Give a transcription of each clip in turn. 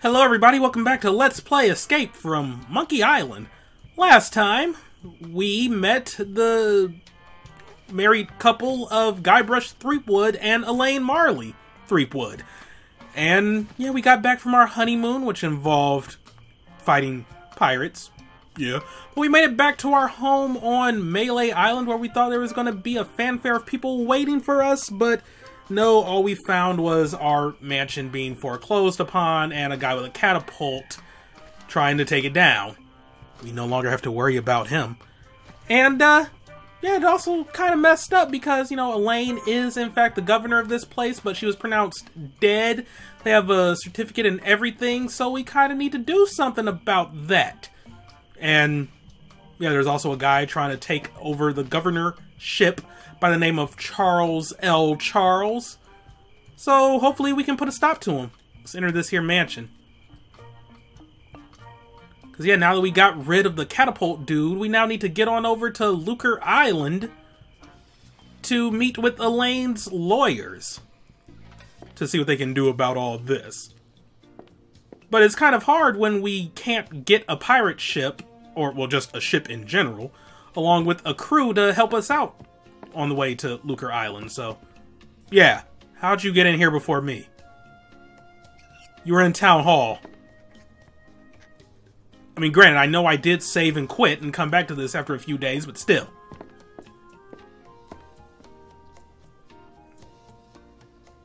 Hello everybody, welcome back to Let's Play Escape from Monkey Island. Last time, we met the married couple of Guybrush Threepwood and Elaine Marley Threepwood. And, yeah, we got back from our honeymoon, which involved fighting pirates. Yeah. But we made it back to our home on Melee Island where we thought there was going to be a fanfare of people waiting for us, but no, all we found was our mansion being foreclosed upon and a guy with a catapult trying to take it down. We no longer have to worry about him. And, uh, yeah, it also kind of messed up because, you know, Elaine is, in fact, the governor of this place, but she was pronounced dead. They have a certificate and everything, so we kind of need to do something about that. And, yeah, there's also a guy trying to take over the governorship by the name of Charles L. Charles. So, hopefully we can put a stop to him. Let's enter this here mansion. Because, yeah, now that we got rid of the catapult dude, we now need to get on over to Lucre Island to meet with Elaine's lawyers to see what they can do about all this. But it's kind of hard when we can't get a pirate ship, or, well, just a ship in general, along with a crew to help us out on the way to Lucre Island, so... Yeah, how'd you get in here before me? You were in Town Hall. I mean, granted, I know I did save and quit and come back to this after a few days, but still.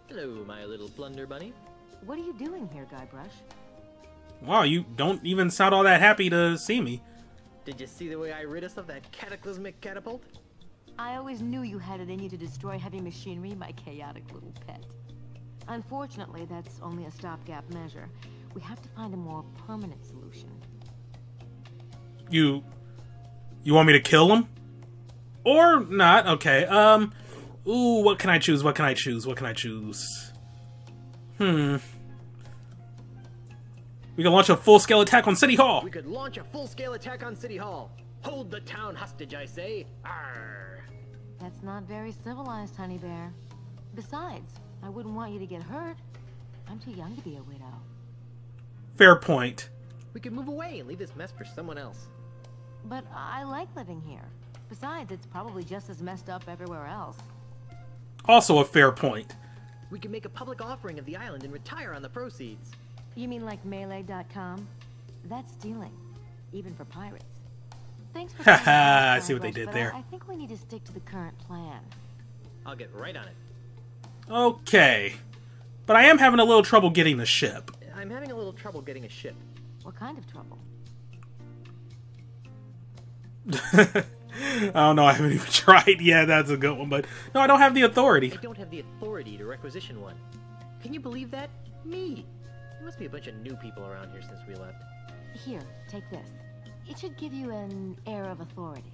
Hello, my little plunder bunny. What are you doing here, Guybrush? Wow, you don't even sound all that happy to see me. Did you see the way I rid us of that cataclysmic catapult? I always knew you had it in you to destroy heavy machinery, my chaotic little pet. Unfortunately, that's only a stopgap measure. We have to find a more permanent solution. You... You want me to kill him? Or not? Okay, um... Ooh, what can I choose? What can I choose? What can I choose? Hmm... We can launch a full-scale attack on City Hall! We could launch a full-scale attack on City Hall. Hold the town hostage, I say. Arr. That's not very civilized, Honey Bear. Besides, I wouldn't want you to get hurt. I'm too young to be a widow. Fair point. We could move away and leave this mess for someone else. But I like living here. Besides, it's probably just as messed up everywhere else. Also a fair point. We could make a public offering of the island and retire on the proceeds. You mean like Melee.com? That's stealing, even for pirates. Thanks for Haha, coming I see what they did there. I, I think we need to stick to the current plan. I'll get right on it. Okay. But I am having a little trouble getting the ship. I'm having a little trouble getting a ship. What kind of trouble? I don't know, I haven't even tried. Yeah, that's a good one, but no, I don't have the authority. I don't have the authority to requisition one. Can you believe that? Me! There must be a bunch of new people around here since we left. Here, take this. It should give you an air of authority.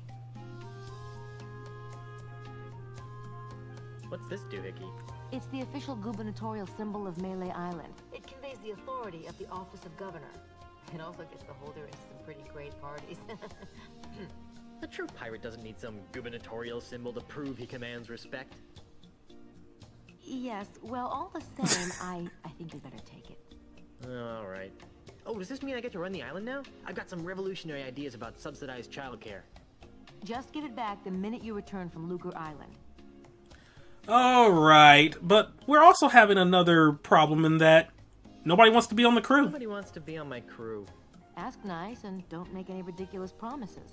What's this doohickey? It's the official gubernatorial symbol of Melee Island. It conveys the authority of the office of governor. It also gets the holder into some pretty great parties. a true pirate doesn't need some gubernatorial symbol to prove he commands respect. yes, well, all the same, I, I think we better take it. Alright. Oh, does this mean I get to run the island now? I've got some revolutionary ideas about subsidized childcare. Just give it back the minute you return from Lucre Island. Alright, but we're also having another problem in that nobody wants to be on the crew. Nobody wants to be on my crew. Ask nice and don't make any ridiculous promises.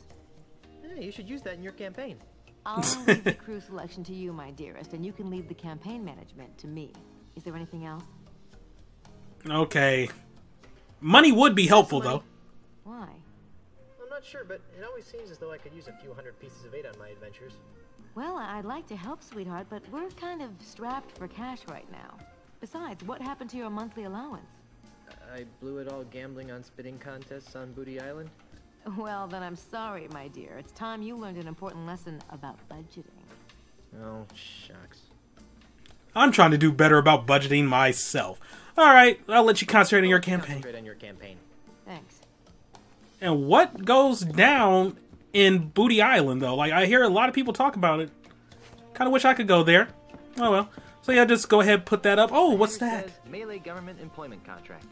Yeah, you should use that in your campaign. I'll leave the crew selection to you, my dearest, and you can leave the campaign management to me. Is there anything else? Okay. Money would be helpful, though. Why? I'm not sure, but it always seems as though I could use a few hundred pieces of eight on my adventures. Well, I'd like to help, sweetheart, but we're kind of strapped for cash right now. Besides, what happened to your monthly allowance? I blew it all gambling on spitting contests on Booty Island. Well, then I'm sorry, my dear. It's time you learned an important lesson about budgeting. Oh, shucks. I'm trying to do better about budgeting myself. Alright, I'll let you concentrate on your campaign. Concentrate on your campaign. Thanks. And what goes down in Booty Island, though? Like, I hear a lot of people talk about it. Kind of wish I could go there. Oh well. So yeah, just go ahead put that up. Oh, what's that? Melee government employment contract.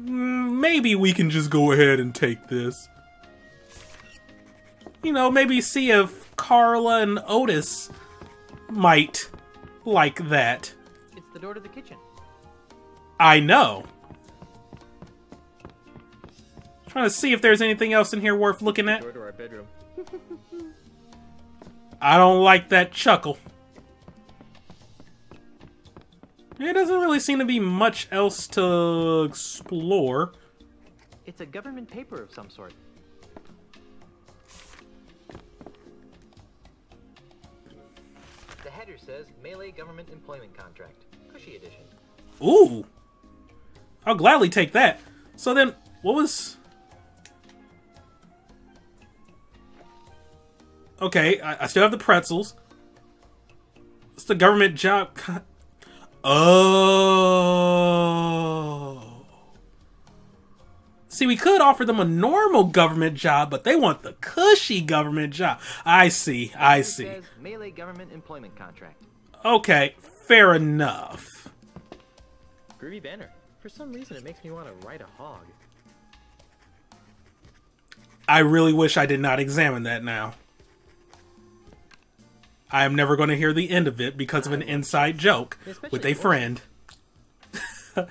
mm, maybe we can just go ahead and take this. You know, maybe see if Carla and Otis might like that. It's the door to the kitchen. I know. Trying to see if there's anything else in here worth looking at. Door to our bedroom. I don't like that chuckle. It doesn't really seem to be much else to explore. It's a government paper of some sort. The header says Melee Government Employment Contract. Cushy edition. Ooh. I'll gladly take that. So then, what was. Okay, I, I still have the pretzels. It's the government job. Oh. See, we could offer them a normal government job, but they want the cushy government job. I see, I see. Melee Government Employment Contract. Okay, fair enough. Groovy banner. For some reason, it makes me want to ride a hog. I really wish I did not examine that now. I am never going to hear the end of it because of an inside joke with a friend. the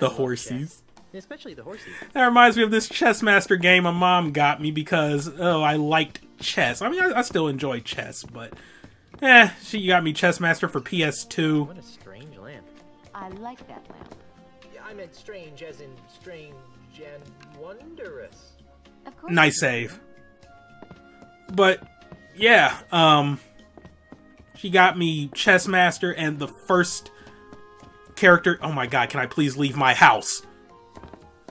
love horsies. Especially the horses. That reminds me of this Chessmaster game my mom got me because oh I liked chess. I mean I, I still enjoy chess, but eh, she got me Chessmaster for PS2. What a strange lamp. I like that lamp. Yeah, I meant strange as in strange and wondrous. Of course. Nice save. But yeah, um she got me Chessmaster and the first character oh my god, can I please leave my house?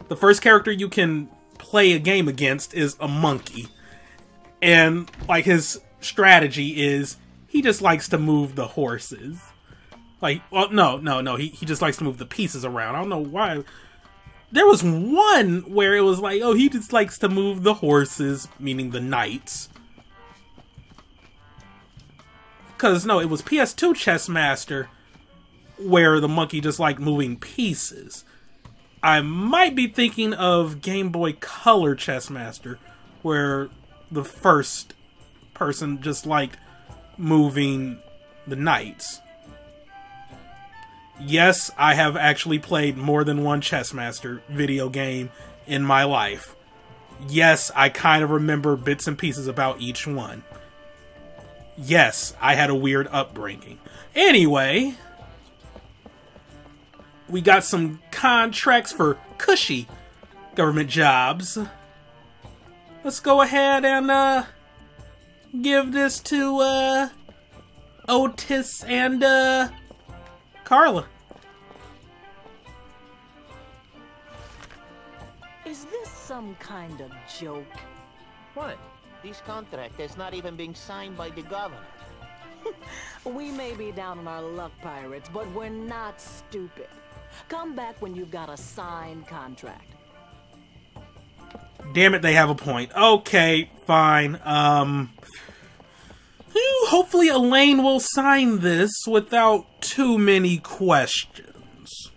The first character you can play a game against is a monkey. And like his strategy is he just likes to move the horses. Like well no, no, no, he he just likes to move the pieces around. I don't know why there was one where it was like, oh, he just likes to move the horses, meaning the knights. Because, no, it was PS2 Chessmaster where the monkey just liked moving pieces. I might be thinking of Game Boy Color Chessmaster where the first person just liked moving the knights. Yes, I have actually played more than one Chessmaster video game in my life. Yes, I kind of remember bits and pieces about each one. Yes, I had a weird upbringing. Anyway, we got some contracts for cushy government jobs. Let's go ahead and uh give this to uh Otis and uh Carla. Is this some kind of joke? What? This contract is not even being signed by the governor. We may be down on our luck, pirates, but we're not stupid. Come back when you've got a signed contract. Damn it, they have a point. Okay, fine. Um whew, hopefully Elaine will sign this without too many questions.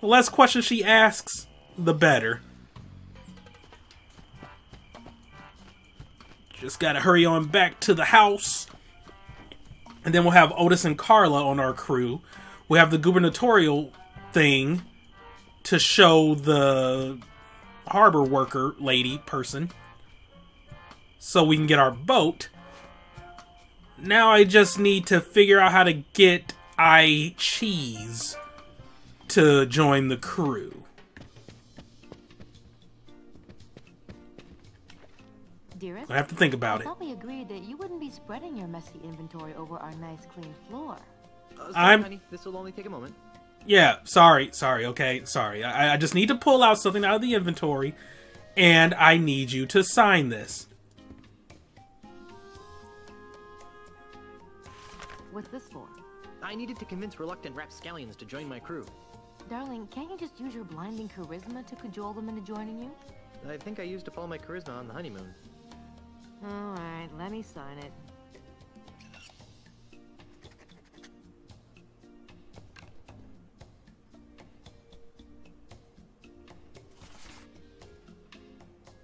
The less questions she asks, the better. Just gotta hurry on back to the house. And then we'll have Otis and Carla on our crew. We have the gubernatorial thing to show the harbor worker lady person so we can get our boat. Now I just need to figure out how to get I Cheese to join the crew. Dearest, I have to think I about it. thought we agreed that you wouldn't be spreading your messy inventory over our nice clean floor. Uh, sorry, I'm- honey. This will only take a moment. Yeah, sorry, sorry, okay, sorry. I, I just need to pull out something out of the inventory, and I need you to sign this. What's this for? I needed to convince reluctant rapscallions to join my crew. Darling, can't you just use your blinding charisma to cajole them into joining you? I think I used up all my charisma on the honeymoon. Alright, let me sign it.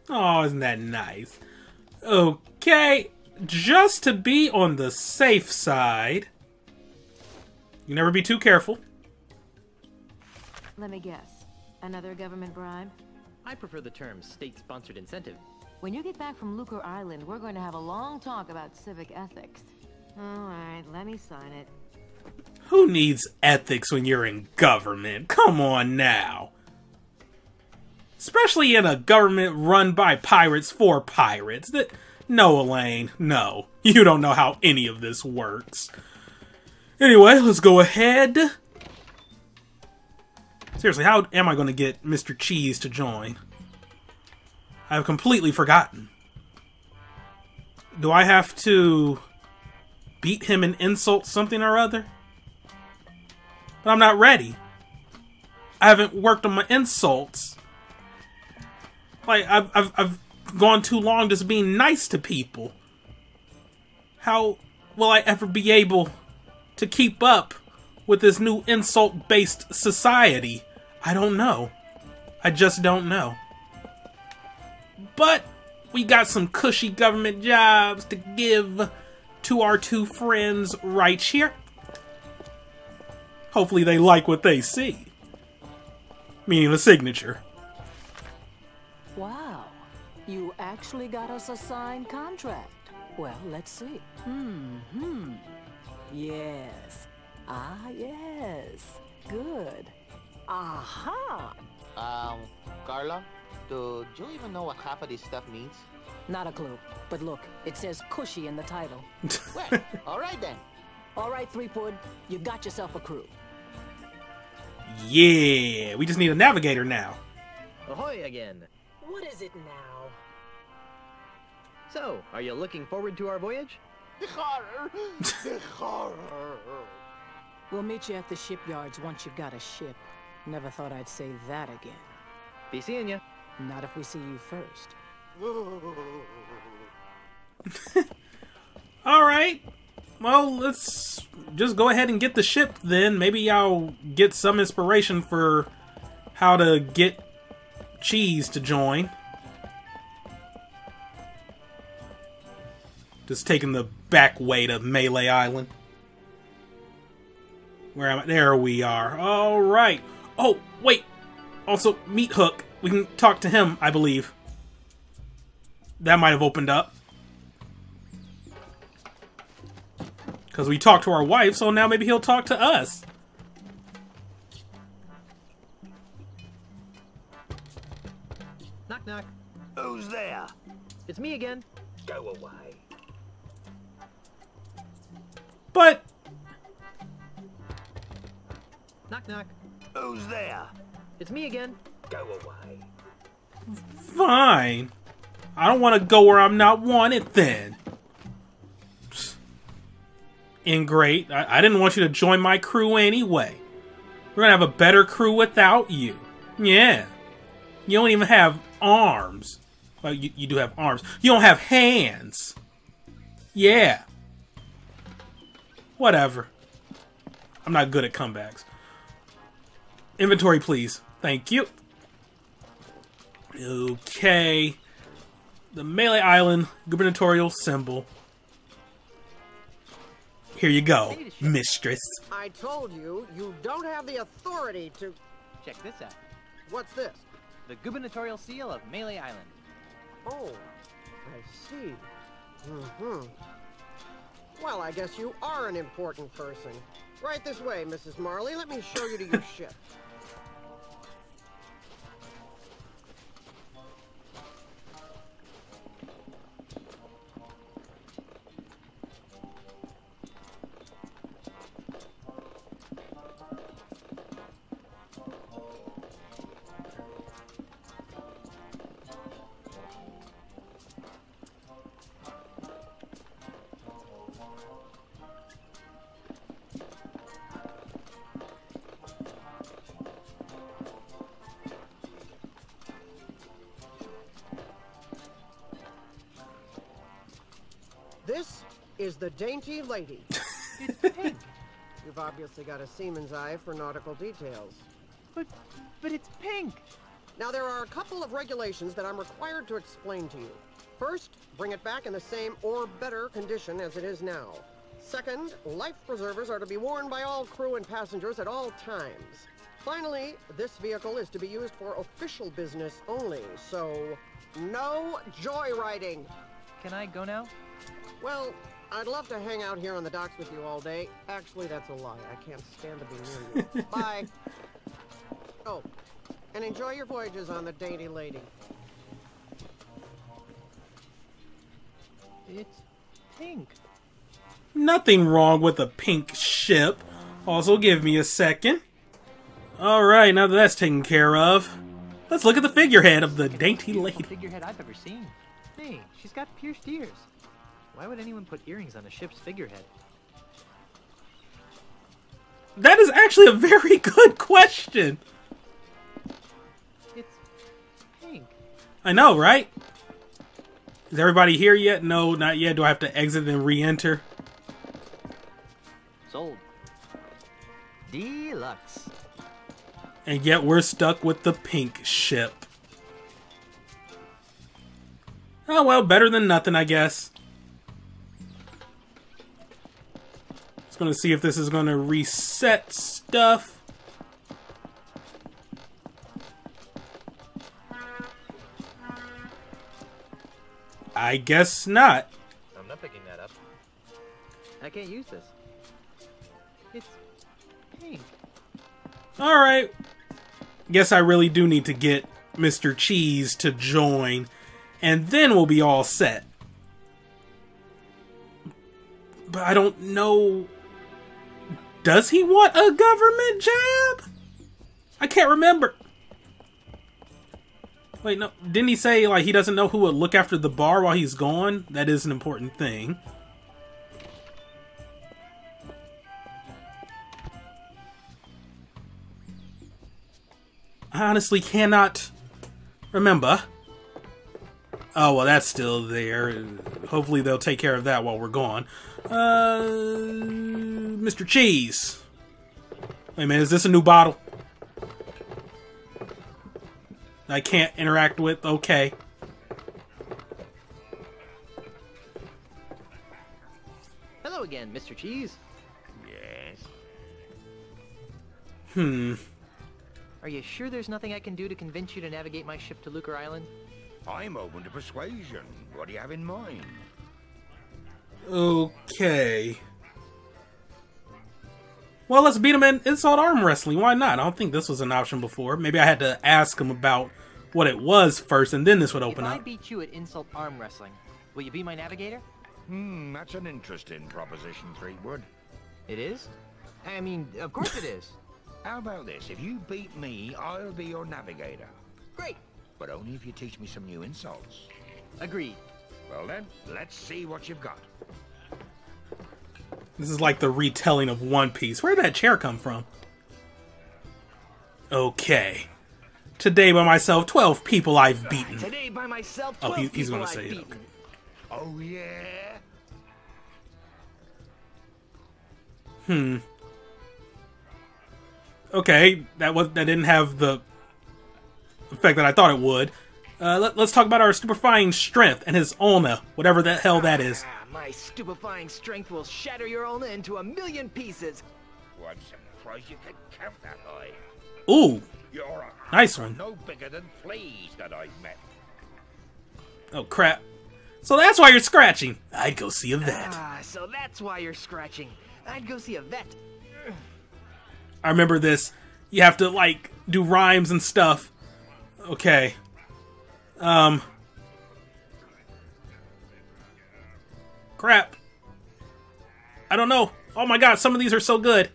Oh, isn't that nice? Okay, just to be on the safe side. You never be too careful. Let me guess. Another government bribe? I prefer the term state-sponsored incentive. When you get back from Lucre Island, we're going to have a long talk about civic ethics. Alright, let me sign it. Who needs ethics when you're in government? Come on now. Especially in a government run by pirates for pirates. That no, Elaine, no. You don't know how any of this works. Anyway, let's go ahead. Seriously, how am I going to get Mr. Cheese to join? I've completely forgotten. Do I have to beat him and insult something or other? But I'm not ready. I haven't worked on my insults. Like I've I've I've gone too long just being nice to people. How will I ever be able to keep up with this new insult-based society? I don't know. I just don't know. But we got some cushy government jobs to give to our two friends right here. Hopefully they like what they see. Meaning the signature. Wow. You actually got us a signed contract. Well, let's see. Hmm, hmm. Yes. Ah, yes. Good. Aha! Um, Carla, do you even know what half of this stuff means? Not a clue. But look, it says cushy in the title. Well, alright then. All right, Threepwood, you got yourself a crew. Yeah, we just need a navigator now. Ahoy again! What is it now? So, are you looking forward to our voyage? The horror! The horror! We'll meet you at the shipyards once you've got a ship. Never thought I'd say that again. Be seeing ya. Not if we see you first. All right. Well, let's just go ahead and get the ship then. Maybe I'll get some inspiration for how to get Cheese to join. Just taking the back way to Melee Island. Where am I? There we are. All right. Oh, wait. Also, Meat Hook. We can talk to him, I believe. That might have opened up. Because we talked to our wife, so now maybe he'll talk to us. Knock knock. Who's there? It's me again. Go away. But Knock knock. Who's there? It's me again. Go away. fine. I don't want to go where I'm not wanted then. Ingrate. I, I didn't want you to join my crew anyway. We're gonna have a better crew without you. Yeah. You don't even have arms. Well, you, you do have arms. You don't have hands. Yeah. Whatever. I'm not good at comebacks. Inventory, please. Thank you. Okay. The Melee Island gubernatorial symbol. Here you go, mistress. I told you, you don't have the authority to. Check this out. What's this? The gubernatorial seal of Melee Island. Oh, I see. hmm Well, I guess you are an important person. Right this way, Mrs. Marley. Let me show you to your ship. Is the Dainty Lady. It's pink. You've obviously got a seaman's eye for nautical details. But, but it's pink. Now, there are a couple of regulations that I'm required to explain to you. First, bring it back in the same or better condition as it is now. Second, life preservers are to be worn by all crew and passengers at all times. Finally, this vehicle is to be used for official business only, so no joyriding. Can I go now? Well, I'd love to hang out here on the docks with you all day. Actually, that's a lie. I can't stand to be near you. Bye. Oh, and enjoy your voyages on the Dainty Lady. It's pink. Nothing wrong with a pink ship. Also, give me a second. Alright, now that that's taken care of, let's look at the figurehead of the dainty lady. figurehead I've ever seen. Hey, she's got pierced ears. Why would anyone put earrings on a ship's figurehead? That is actually a very good question. It's pink. I know, right? Is everybody here yet? No, not yet. Do I have to exit and re-enter? Sold. Deluxe. And yet we're stuck with the pink ship. Oh well, better than nothing, I guess. Gonna see if this is gonna reset stuff. I guess not. I'm not picking that up. I can't use this. It's pink. Alright. Guess I really do need to get Mr. Cheese to join, and then we'll be all set. But I don't know. Does he want a government job? I can't remember. Wait, no. Didn't he say, like, he doesn't know who would look after the bar while he's gone? That is an important thing. I honestly cannot remember. Oh, well, that's still there. Hopefully, they'll take care of that while we're gone. Uh, Mr. Cheese. Wait a minute, is this a new bottle? I can't interact with? Okay. Hello again, Mr. Cheese. Yes. Hmm. Are you sure there's nothing I can do to convince you to navigate my ship to Lucre Island? I'm open to persuasion. What do you have in mind? Okay. Well, let's beat him in insult arm wrestling. Why not? I don't think this was an option before. Maybe I had to ask him about what it was first, and then this would open if I up. beat you at insult arm wrestling, will you be my navigator? Hmm, that's an interesting proposition, Threepwood. It is? I mean, of course it is. How about this? If you beat me, I'll be your navigator. Great. But only if you teach me some new insults. Agreed. Well then, let's see what you've got. This is like the retelling of One Piece. Where did that chair come from? Okay. Today by myself, 12 people I've beaten. Today by myself, Oh, 12 he- he's gonna say it, okay. Oh yeah? Hmm. Okay, that was that didn't have the effect that I thought it would. Uh, let, us talk about our stupefying strength and his ulna, whatever the hell that is. Ah, my stupefying strength will shatter your ulna into a million pieces. Well, I'm you can count that high. Ooh, You're a Nice one. no bigger than fleas that I've met. oh crap. So that's why you're scratching. I'd go see a vet. Ah, so that's why you're scratching. I'd go see a vet. I remember this. You have to like do rhymes and stuff. Okay. Um. Crap. I don't know. Oh my god, some of these are so good.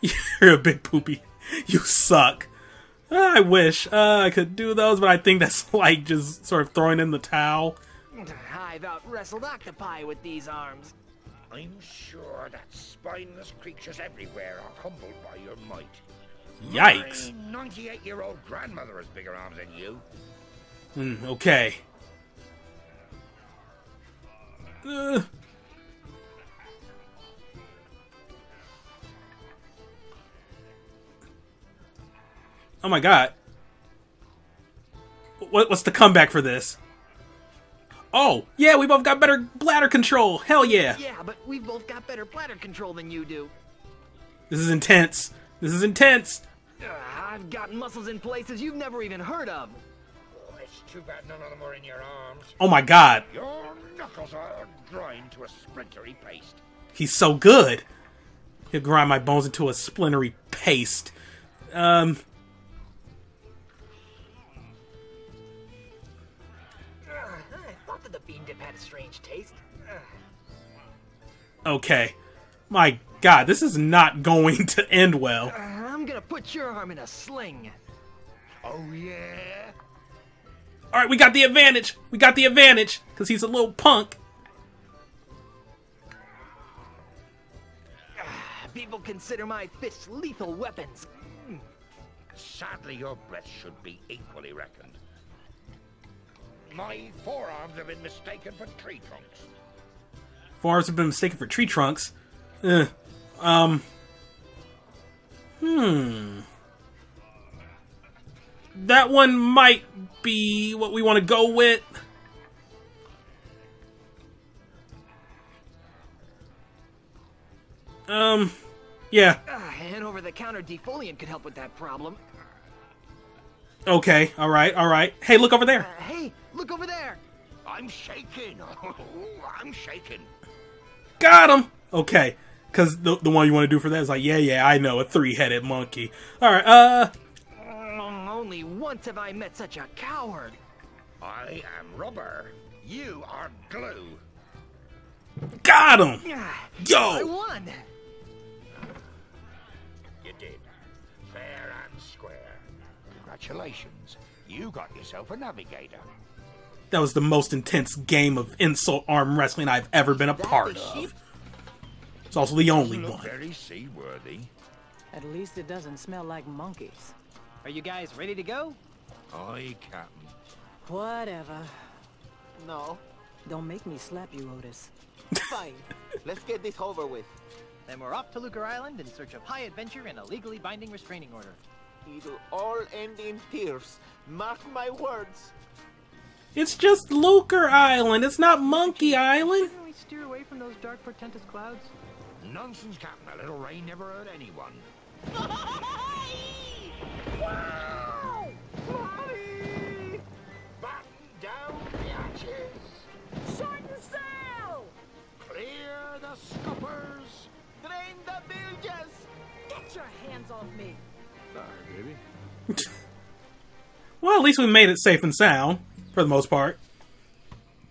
You're a big poopy. You suck. Uh, I wish uh, I could do those, but I think that's like just sort of throwing in the towel. I've out wrestled octopi with these arms. I'm sure that spineless creatures everywhere are humbled by your might. Yikes. My 98-year-old grandmother has bigger arms than you. Hmm, okay. Uh. Oh my god. What, what's the comeback for this? Oh, yeah, we both got better bladder control. Hell yeah. Yeah, but we've both got better bladder control than you do. This is intense. This is intense. Ugh, I've got muscles in places you've never even heard of. Oh, it's too bad none of them are in your arms. Oh my god. Your knuckles are grind to a splintery paste. He's so good. He'll grind my bones into a splintery paste. Um, Ugh, I thought that the bean dip had a strange taste. Ugh. okay. My god, this is not going to end well. Uh, I'm gonna put your arm in a sling. Oh, yeah? Alright, we got the advantage. We got the advantage. Because he's a little punk. People consider my fists lethal weapons. Sadly, your breath should be equally reckoned. My forearms have been mistaken for tree trunks. Forearms have been mistaken for tree trunks. Ugh. Um. Hmm. That one might be what we want to go with. Um. Yeah. Uh, and over-the-counter defoliant could help with that problem. Okay. All right. All right. Hey, look over Uh, there. hey, look over there. I'm shaking. I'm shaking. Got him. Okay. Because the the one you want to do for that is like, yeah, yeah, I know, a three headed monkey. All right. Uh. Only once have I met such a coward. I am rubber. You are glue. Got him. Yo. I won. You did. Fair and square. Congratulations. You got yourself a navigator. That was the most intense game of insult arm wrestling I've ever been a part of. Sheep? It's also the only Look one. very seaworthy. At least it doesn't smell like monkeys. Are you guys ready to go? Aye, Captain. Whatever. No. Don't make me slap you, Otis. Fine. Let's get this over with. Then we're off to Lucre Island in search of high adventure and a legally binding restraining order. It'll all end in tears. Mark my words. It's just Lucre Island. It's not Monkey Island. Shouldn't we steer away from those dark, portentous clouds? Nonsense, Captain. A little rain never hurt anyone. Batten down the hatches. Shorten sail! Clear the scuppers. Drain the bilges. Get your hands off me! Sorry, baby. Well, at least we made it safe and sound for the most part.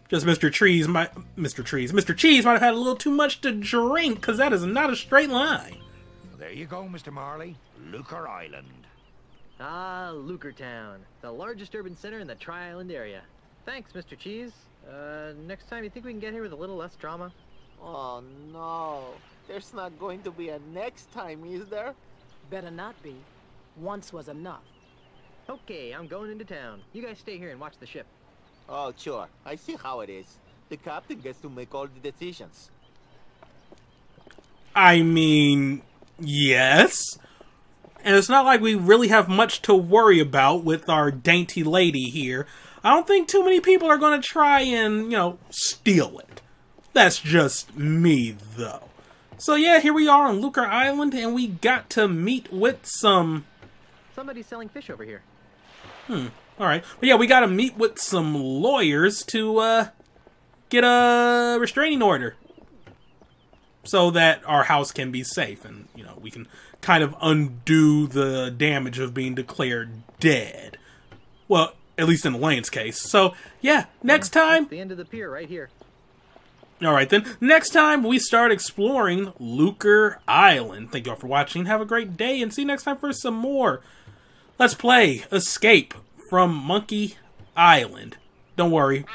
Just Mr. Trees might, Mr. Trees, Mr. Cheese might have had a little too much to drink because that is not a straight line. There you go, Mr. Marley. Lucre Island. Ah, Lucre Town, the largest urban center in the Tri-Island area. Thanks, Mr. Cheese. Uh, next time, you think we can get here with a little less drama? Oh no. There's not going to be a next time, is there? Better not be. Once was enough. Okay, I'm going into town. You guys stay here and watch the ship. Oh, sure. I see how it is. The captain gets to make all the decisions. I mean, yes. And it's not like we really have much to worry about with our dainty lady here. I don't think too many people are going to try and, you know, steal it. That's just me, though. So, yeah, here we are on Lucre Island, and we got to meet with some. Somebody's selling fish over here. Hmm. Alright. But yeah, we got to meet with some lawyers to, uh, get a restraining order. So that our house can be safe and, you know, we can kind of undo the damage of being declared dead. Well, at least in Elaine's case. So, yeah, next time. The end of the pier right here. Alright then, next time we start exploring Lucre Island. Thank you all for watching. Have a great day and see you next time for some more. Let's play Escape from Monkey Island. Don't worry,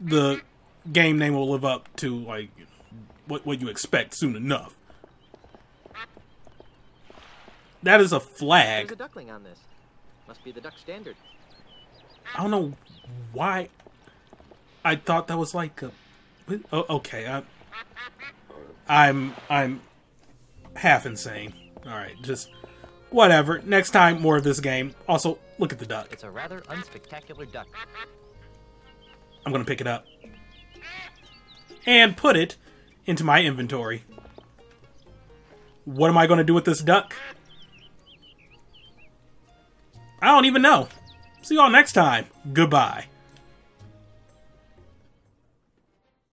the game name will live up to like what what you expect soon enough. That is a flag. There's a duckling on this. Must be the duck standard. I don't know why. I thought that was like a. Oh, okay, I, I'm I'm half insane. All right, just Whatever. Next time, more of this game. Also, look at the duck. It's a rather unspectacular duck. I'm gonna pick it up. And put it into my inventory. What am I gonna do with this duck? I don't even know. See y'all next time. Goodbye.